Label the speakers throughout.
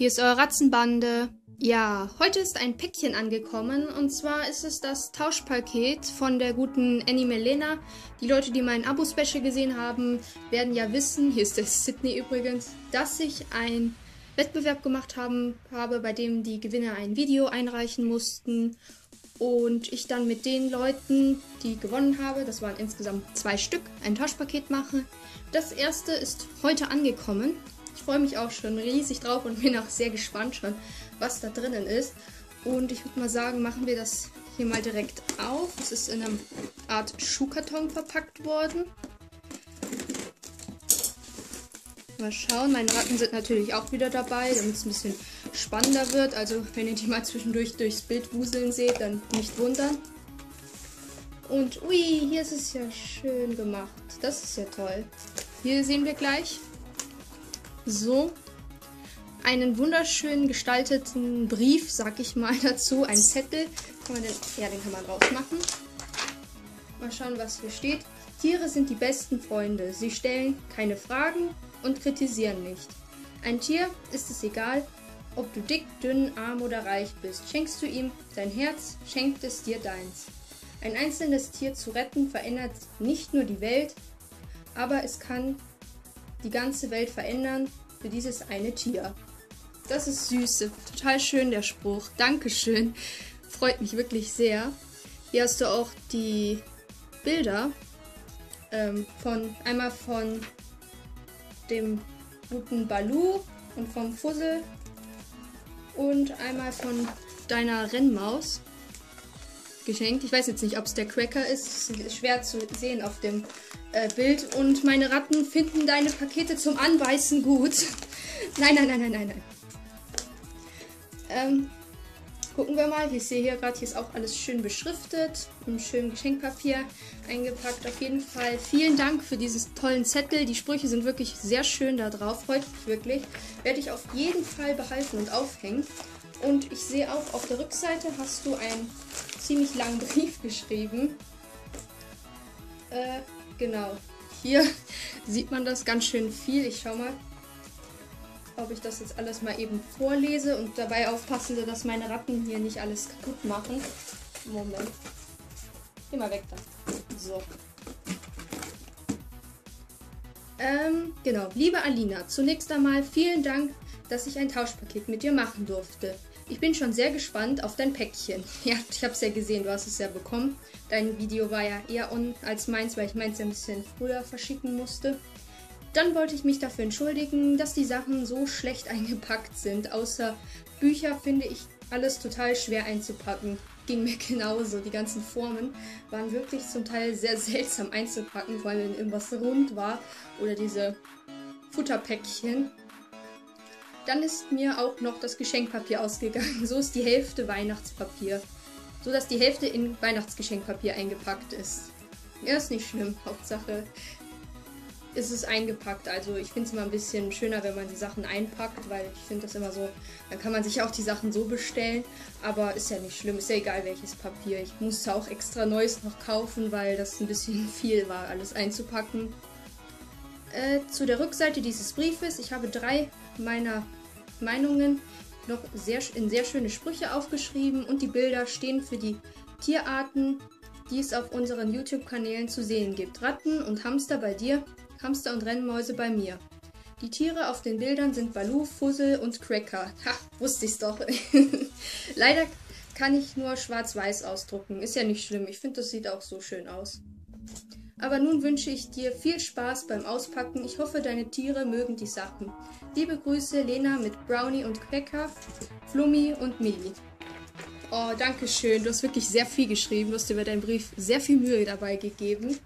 Speaker 1: Hier ist eure Ratzenbande. Ja, heute ist ein Päckchen angekommen und zwar ist es das Tauschpaket von der guten Annie Melena. Die Leute, die mein Abo-Special gesehen haben, werden ja wissen, hier ist der Sydney übrigens, dass ich einen Wettbewerb gemacht haben, habe, bei dem die Gewinner ein Video einreichen mussten und ich dann mit den Leuten, die gewonnen habe, das waren insgesamt zwei Stück, ein Tauschpaket mache. Das erste ist heute angekommen. Ich freue mich auch schon riesig drauf und bin auch sehr gespannt schon, was da drinnen ist. Und ich würde mal sagen, machen wir das hier mal direkt auf. Es ist in einer Art Schuhkarton verpackt worden. Mal schauen. Meine Ratten sind natürlich auch wieder dabei, damit es ein bisschen spannender wird. Also wenn ihr die mal zwischendurch durchs Bild wuseln seht, dann nicht wundern. Und ui, hier ist es ja schön gemacht. Das ist ja toll. Hier sehen wir gleich so einen wunderschön gestalteten Brief, sag ich mal dazu, ein Zettel. Kann man den, ja, den kann man rausmachen. Mal schauen, was hier steht. Tiere sind die besten Freunde. Sie stellen keine Fragen und kritisieren nicht. Ein Tier ist es egal, ob du dick, dünn, arm oder reich bist. Schenkst du ihm dein Herz, schenkt es dir deins. Ein einzelnes Tier zu retten verändert nicht nur die Welt, aber es kann die ganze Welt verändern für dieses eine Tier. Das ist süß. Total schön der Spruch. Dankeschön. Freut mich wirklich sehr. Hier hast du auch die Bilder ähm, von einmal von dem guten Balu und vom Fussel und einmal von deiner Rennmaus geschenkt. Ich weiß jetzt nicht, ob es der Cracker ist. ist schwer zu sehen auf dem äh, Bild. Und meine Ratten finden deine Pakete zum Anbeißen gut. nein, nein, nein, nein, nein, nein. Ähm, gucken wir mal. Ich sehe hier gerade, hier ist auch alles schön beschriftet. Und schön Geschenkpapier eingepackt. Auf jeden Fall vielen Dank für dieses tollen Zettel. Die Sprüche sind wirklich sehr schön da drauf. Freut mich wirklich. Werde ich auf jeden Fall behalten und aufhängen. Und ich sehe auch auf der Rückseite hast du einen ziemlich langen Brief geschrieben. Äh, genau. Hier sieht man das ganz schön viel. Ich schau mal, ob ich das jetzt alles mal eben vorlese und dabei aufpassen, dass meine Ratten hier nicht alles kaputt machen. Moment. Geh mal weg da. So. Ähm, genau. Liebe Alina, zunächst einmal vielen Dank, dass ich ein Tauschpaket mit dir machen durfte. Ich bin schon sehr gespannt auf dein Päckchen. Ja, ich habe es ja gesehen, du hast es ja bekommen. Dein Video war ja eher on als meins, weil ich meins ja ein bisschen früher verschicken musste. Dann wollte ich mich dafür entschuldigen, dass die Sachen so schlecht eingepackt sind. Außer Bücher finde ich alles total schwer einzupacken. Ging mir genauso. Die ganzen Formen waren wirklich zum Teil sehr seltsam einzupacken, vor allem wenn irgendwas rund war oder diese Futterpäckchen. Dann ist mir auch noch das Geschenkpapier ausgegangen. So ist die Hälfte Weihnachtspapier. So dass die Hälfte in Weihnachtsgeschenkpapier eingepackt ist. Ja, ist nicht schlimm. Hauptsache ist es eingepackt. Also ich finde es immer ein bisschen schöner, wenn man die Sachen einpackt, weil ich finde das immer so, dann kann man sich auch die Sachen so bestellen. Aber ist ja nicht schlimm, ist ja egal welches Papier. Ich musste auch extra Neues noch kaufen, weil das ein bisschen viel war, alles einzupacken. Äh, zu der Rückseite dieses Briefes. Ich habe drei meiner Meinungen noch sehr, in sehr schöne Sprüche aufgeschrieben und die Bilder stehen für die Tierarten, die es auf unseren YouTube-Kanälen zu sehen gibt. Ratten und Hamster bei dir, Hamster und Rennmäuse bei mir. Die Tiere auf den Bildern sind Balu, Fussel und Cracker. Ha, wusste ich's doch. Leider kann ich nur schwarz-weiß ausdrucken. Ist ja nicht schlimm. Ich finde, das sieht auch so schön aus. Aber nun wünsche ich dir viel Spaß beim Auspacken. Ich hoffe, deine Tiere mögen die Sachen. Liebe Grüße, Lena mit Brownie und Cracker, Flummi und Millie. Oh, danke schön. Du hast wirklich sehr viel geschrieben. Du hast dir bei deinem Brief sehr viel Mühe dabei gegeben.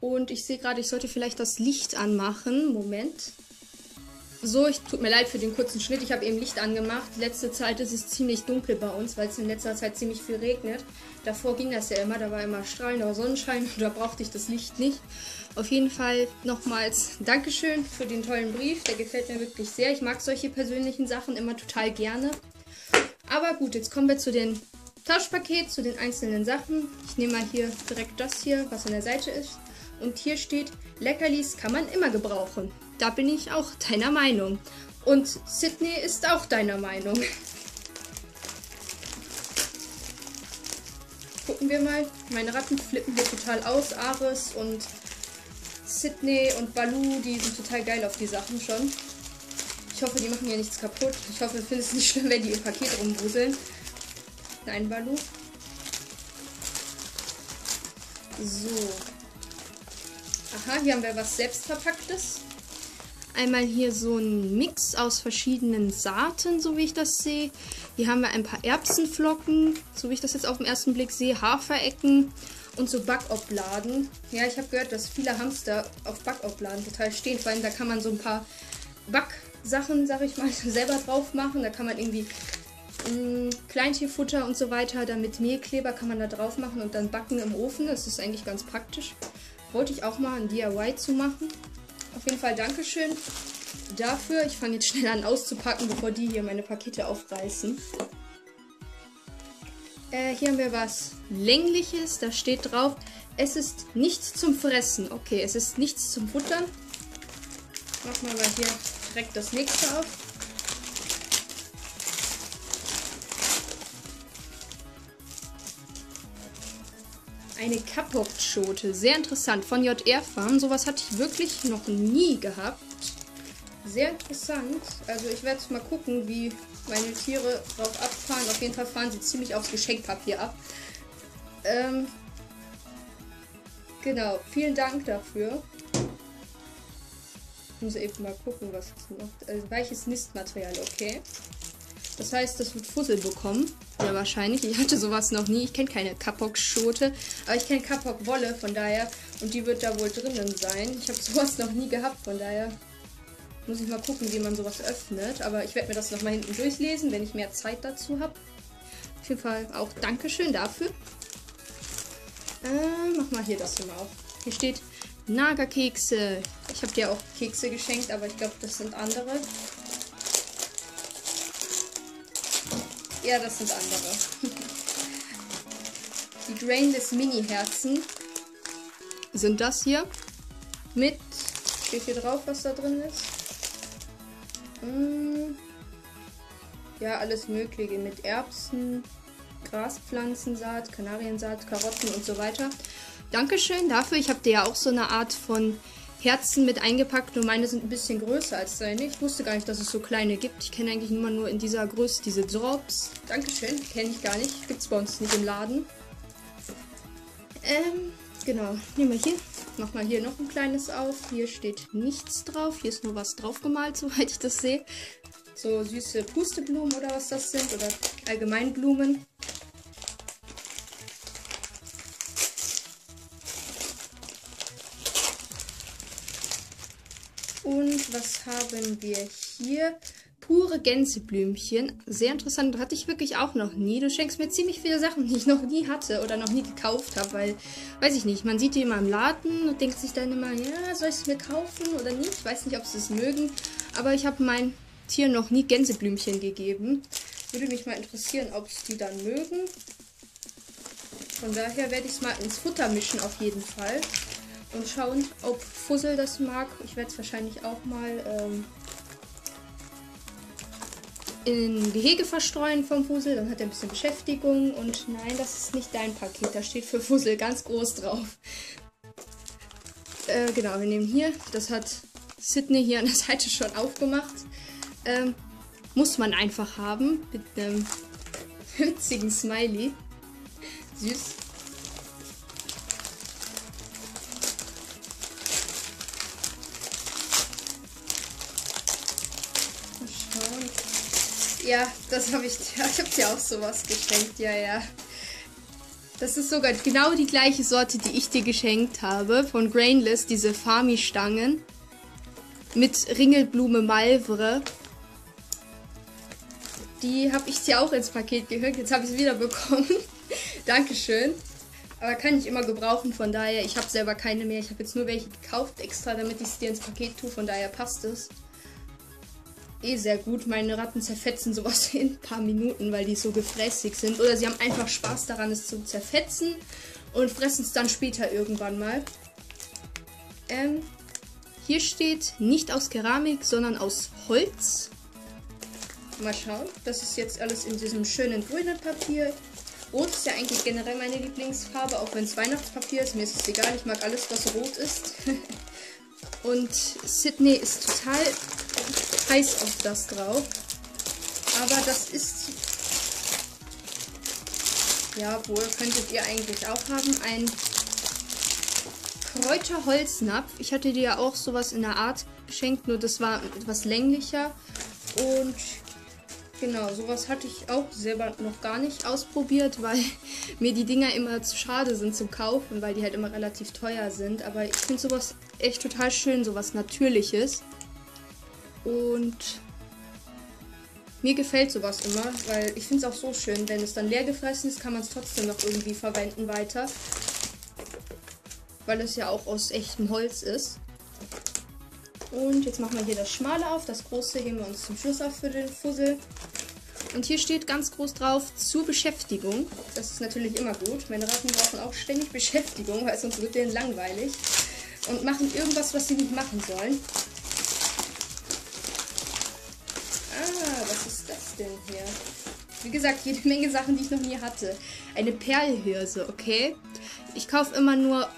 Speaker 1: Und ich sehe gerade, ich sollte vielleicht das Licht anmachen. Moment. So, ich tut mir leid für den kurzen Schnitt. Ich habe eben Licht angemacht. Letzte Zeit ist es ziemlich dunkel bei uns, weil es in letzter Zeit ziemlich viel regnet. Davor ging das ja immer, da war immer strahlender Sonnenschein und da brauchte ich das Licht nicht. Auf jeden Fall nochmals Dankeschön für den tollen Brief. Der gefällt mir wirklich sehr. Ich mag solche persönlichen Sachen immer total gerne. Aber gut, jetzt kommen wir zu den Tauschpaket, zu den einzelnen Sachen. Ich nehme mal hier direkt das hier, was an der Seite ist. Und hier steht, Leckerlis kann man immer gebrauchen. Da bin ich auch deiner Meinung. Und Sydney ist auch deiner Meinung. Gucken wir mal. Meine Ratten flippen hier total aus. Ares und Sydney und Balu, die sind total geil auf die Sachen schon. Ich hoffe, die machen hier nichts kaputt. Ich hoffe, du findest es nicht schlimm, wenn die im Paket rumwuseln. Nein, Balu. So. Aha, hier haben wir was selbstverpacktes. Einmal hier so ein Mix aus verschiedenen Saaten, so wie ich das sehe. Hier haben wir ein paar Erbsenflocken, so wie ich das jetzt auf den ersten Blick sehe. Haferecken und so Backobladen. Ja, ich habe gehört, dass viele Hamster auf Backobladen total stehen. Allem, da kann man so ein paar Backsachen, sag ich mal, selber drauf machen. Da kann man irgendwie mh, mm, Kleintierfutter und so weiter, dann mit Mehlkleber kann man da drauf machen und dann backen im Ofen. Das ist eigentlich ganz praktisch. Wollte ich auch mal ein DIY zu machen. Auf jeden Fall Dankeschön dafür. Ich fange jetzt schnell an auszupacken, bevor die hier meine Pakete aufreißen. Äh, hier haben wir was längliches. Da steht drauf, es ist nichts zum Fressen. Okay, es ist nichts zum Futtern. Machen wir mal hier direkt das nächste auf. Eine Kapok-Schote. Sehr interessant. Von JR Farm. Sowas hatte ich wirklich noch nie gehabt. Sehr interessant. Also ich werde jetzt mal gucken, wie meine Tiere drauf abfahren. Auf jeden Fall fahren sie ziemlich aufs Geschenkpapier ab. Ähm, genau. Vielen Dank dafür. Ich muss eben mal gucken, was es noch. Also weiches Nistmaterial, okay. Das heißt, das wird Fussel bekommen. Ja, wahrscheinlich. Ich hatte sowas noch nie. Ich kenne keine Kapok-Schote. Aber ich kenne Kapok-Wolle, von daher. Und die wird da wohl drinnen sein. Ich habe sowas noch nie gehabt, von daher muss ich mal gucken, wie man sowas öffnet. Aber ich werde mir das nochmal hinten durchlesen, wenn ich mehr Zeit dazu habe. Auf jeden Fall auch Dankeschön dafür. Äh, mach mal hier das hier mal auf. Hier steht Nagerkekse. Ich habe dir auch Kekse geschenkt, aber ich glaube, das sind andere. Ja, das sind andere. Die Grainless Mini-Herzen sind das hier. Mit, steht hier drauf, was da drin ist. Hm. Ja, alles Mögliche mit Erbsen, Graspflanzensaat, Kanariensaat, Karotten und so weiter. Dankeschön dafür. Ich habe dir ja auch so eine Art von Herzen mit eingepackt und meine sind ein bisschen größer als deine. Ich wusste gar nicht, dass es so kleine gibt. Ich kenne eigentlich immer nur in dieser Größe diese Drops. Dankeschön, kenne ich gar nicht. Gibt es bei uns nicht im Laden. Ähm, genau. Nehmen wir hier. Mach mal hier noch ein kleines auf. Hier steht nichts drauf. Hier ist nur was draufgemalt, soweit ich das sehe. So süße Pusteblumen oder was das sind. Oder Allgemeinblumen. Und was haben wir hier? Pure Gänseblümchen. Sehr interessant. Hatte ich wirklich auch noch nie. Du schenkst mir ziemlich viele Sachen, die ich noch nie hatte oder noch nie gekauft habe, weil, weiß ich nicht, man sieht die immer im Laden und denkt sich dann immer, ja, soll ich es mir kaufen oder nicht? Ich weiß nicht, ob sie es mögen. Aber ich habe mein Tier noch nie Gänseblümchen gegeben. Würde mich mal interessieren, ob es die dann mögen. Von daher werde ich es mal ins Futter mischen auf jeden Fall und schauen, ob Fussel das mag. Ich werde es wahrscheinlich auch mal ähm, in Gehege verstreuen vom Fussel. Dann hat er ein bisschen Beschäftigung. Und nein, das ist nicht dein Paket. Da steht für Fussel ganz groß drauf. Äh, genau, wir nehmen hier. Das hat Sydney hier an der Seite schon aufgemacht. Ähm, muss man einfach haben. Mit einem witzigen Smiley. Süß. Ja, das habe ich dir. Ich habe dir auch sowas geschenkt. Ja, ja. Das ist sogar genau die gleiche Sorte, die ich dir geschenkt habe. Von Grainless, diese Farmi-Stangen. Mit Ringelblume Malvre. Die habe ich dir auch ins Paket gehört. Jetzt habe ich es wieder bekommen. Dankeschön. Aber kann ich immer gebrauchen, von daher, ich habe selber keine mehr. Ich habe jetzt nur welche gekauft extra, damit ich es dir ins Paket tue. Von daher passt es eh sehr gut. Meine Ratten zerfetzen sowas in ein paar Minuten, weil die so gefräßig sind. Oder sie haben einfach Spaß daran, es zu zerfetzen und fressen es dann später irgendwann mal. Ähm, hier steht nicht aus Keramik, sondern aus Holz. Mal schauen. Das ist jetzt alles in diesem schönen grünen Papier. Rot ist ja eigentlich generell meine Lieblingsfarbe, auch wenn es Weihnachtspapier ist. Mir ist es egal, ich mag alles, was rot ist. Und Sydney ist total heiß auf das drauf. Aber das ist. Ja, wohl könntet ihr eigentlich auch haben. Ein Kräuterholznapf. Ich hatte dir ja auch sowas in der Art geschenkt, nur das war etwas länglicher. Und genau, sowas hatte ich auch selber noch gar nicht ausprobiert, weil mir die Dinger immer zu schade sind zum Kaufen, weil die halt immer relativ teuer sind. Aber ich finde sowas echt total schön, sowas Natürliches. Und mir gefällt sowas immer, weil ich finde es auch so schön, wenn es dann leer gefressen ist, kann man es trotzdem noch irgendwie verwenden weiter. Weil es ja auch aus echtem Holz ist. Und jetzt machen wir hier das Schmale auf. Das Große heben wir uns zum Schluss auf für den Fussel. Und hier steht ganz groß drauf, zur Beschäftigung. Das ist natürlich immer gut. Meine Ratten brauchen auch ständig Beschäftigung, weil sonst wird denen langweilig. Und machen irgendwas, was sie nicht machen sollen. Denn hier? Wie gesagt, jede Menge Sachen, die ich noch nie hatte. Eine Perlhirse, okay? Ich kaufe immer nur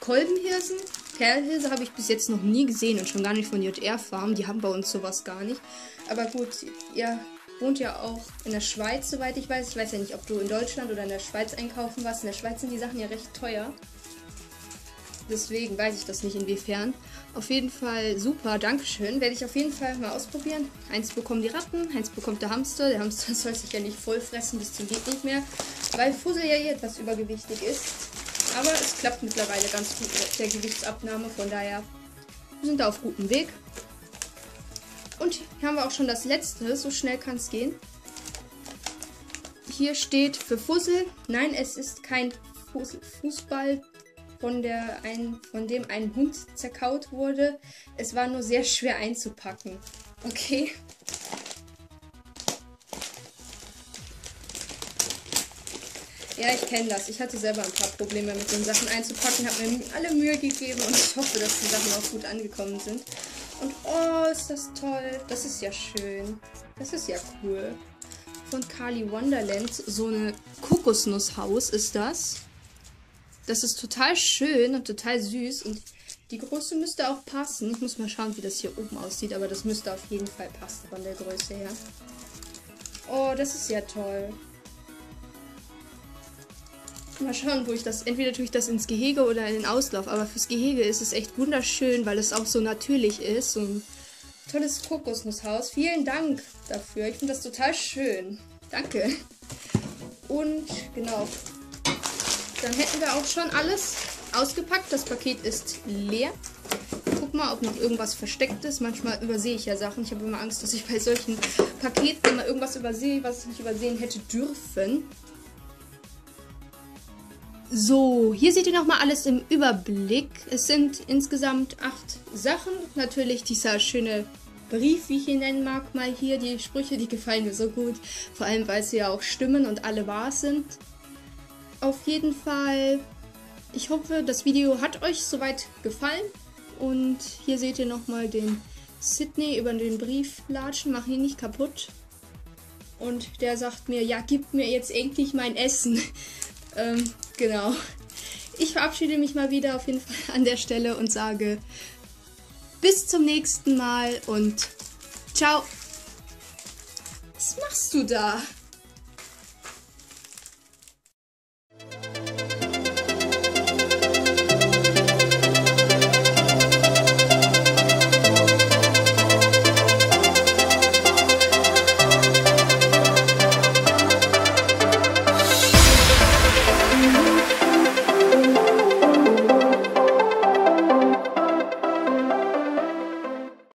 Speaker 1: Kolbenhirsen. Perlhirse habe ich bis jetzt noch nie gesehen und schon gar nicht von JR Farm. Die haben bei uns sowas gar nicht. Aber gut, ihr wohnt ja auch in der Schweiz, soweit ich weiß. Ich weiß ja nicht, ob du in Deutschland oder in der Schweiz einkaufen warst. In der Schweiz sind die Sachen ja recht teuer. Deswegen weiß ich das nicht inwiefern. Auf jeden Fall super, Dankeschön. Werde ich auf jeden Fall mal ausprobieren. Eins bekommen die Ratten, eins bekommt der Hamster. Der Hamster soll sich ja nicht voll fressen bis zum geht nicht mehr, weil Fussel ja eh etwas übergewichtig ist. Aber es klappt mittlerweile ganz gut mit der Gewichtsabnahme, von daher wir sind da auf gutem Weg. Und hier haben wir auch schon das letzte, so schnell kann es gehen. Hier steht für Fussel, nein, es ist kein Fußball von, der ein, von dem ein Hund zerkaut wurde. Es war nur sehr schwer einzupacken. Okay. Ja, ich kenne das. Ich hatte selber ein paar Probleme mit den Sachen einzupacken, habe mir alle Mühe gegeben und ich hoffe, dass die Sachen auch gut angekommen sind. Und oh, ist das toll. Das ist ja schön. Das ist ja cool. Von Kali Wonderland. So eine Kokosnusshaus ist das. Das ist total schön und total süß. Und die Größe müsste auch passen. Ich muss mal schauen, wie das hier oben aussieht. Aber das müsste auf jeden Fall passen von der Größe her. Oh, das ist ja toll. Mal schauen, wo ich das. Entweder tue ich das ins Gehege oder in den Auslauf. Aber fürs Gehege ist es echt wunderschön, weil es auch so natürlich ist. So ein tolles Kokosnusshaus. Vielen Dank dafür. Ich finde das total schön. Danke. Und genau, dann hätten wir auch schon alles ausgepackt. Das Paket ist leer. Guck mal, ob noch irgendwas versteckt ist. Manchmal übersehe ich ja Sachen. Ich habe immer Angst, dass ich bei solchen Paketen immer irgendwas übersehe, was ich nicht übersehen hätte dürfen. So, hier seht ihr nochmal alles im Überblick. Es sind insgesamt acht Sachen. Natürlich dieser schöne Brief, wie ich ihn nennen mag, mal hier. Die Sprüche, die gefallen mir so gut. Vor allem, weil sie ja auch stimmen und alle wahr sind auf jeden Fall, ich hoffe, das Video hat euch soweit gefallen. Und hier seht ihr nochmal den Sydney über den Brief latschen, mach ihn nicht kaputt. Und der sagt mir, ja, gib mir jetzt endlich mein Essen. ähm, genau. Ich verabschiede mich mal wieder auf jeden Fall an der Stelle und sage bis zum nächsten Mal und ciao. Was machst du da?